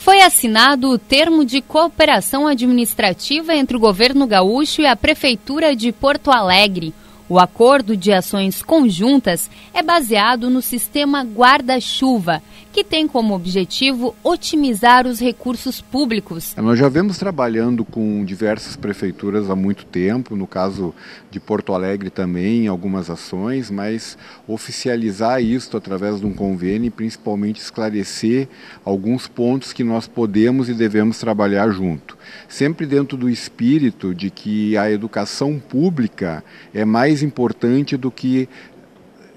Foi assinado o termo de cooperação administrativa entre o governo gaúcho e a Prefeitura de Porto Alegre. O acordo de ações conjuntas é baseado no sistema guarda-chuva, que tem como objetivo otimizar os recursos públicos. Nós já vemos trabalhando com diversas prefeituras há muito tempo, no caso de Porto Alegre também, algumas ações, mas oficializar isso através de um convênio e principalmente esclarecer alguns pontos que nós podemos e devemos trabalhar junto. Sempre dentro do espírito de que a educação pública é mais importante do que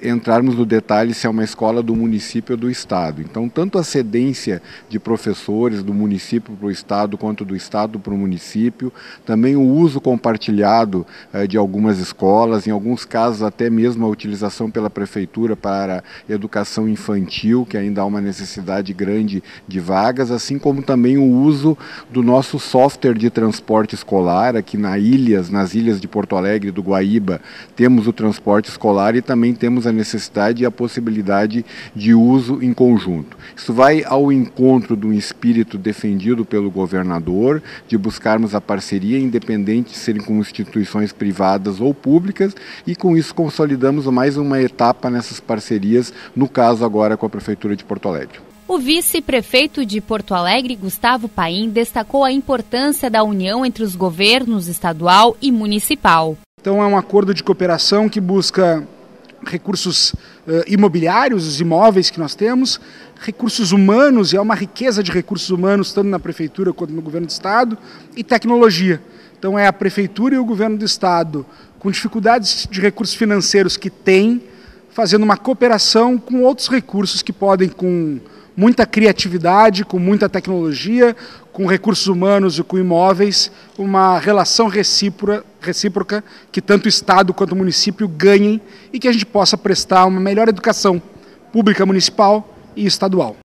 entrarmos no detalhe se é uma escola do município ou do estado. Então, tanto a cedência de professores do município para o estado quanto do estado para o município, também o uso compartilhado eh, de algumas escolas, em alguns casos até mesmo a utilização pela prefeitura para educação infantil, que ainda há uma necessidade grande de vagas, assim como também o uso do nosso software de transporte escolar aqui na ilhas, nas ilhas de Porto Alegre do Guaíba, temos o transporte escolar e também temos a necessidade e a possibilidade de uso em conjunto. Isso vai ao encontro de um espírito defendido pelo governador, de buscarmos a parceria, independente de serem com instituições privadas ou públicas, e com isso consolidamos mais uma etapa nessas parcerias, no caso agora com a Prefeitura de Porto Alegre. O vice-prefeito de Porto Alegre, Gustavo Paim, destacou a importância da união entre os governos estadual e municipal. Então é um acordo de cooperação que busca recursos uh, imobiliários, os imóveis que nós temos, recursos humanos, e há uma riqueza de recursos humanos, tanto na prefeitura quanto no governo do estado, e tecnologia. Então é a prefeitura e o governo do estado, com dificuldades de recursos financeiros que têm, fazendo uma cooperação com outros recursos que podem, com muita criatividade, com muita tecnologia, com recursos humanos e com imóveis, uma relação recíproca, recíproca que tanto o Estado quanto o município ganhem e que a gente possa prestar uma melhor educação pública municipal e estadual.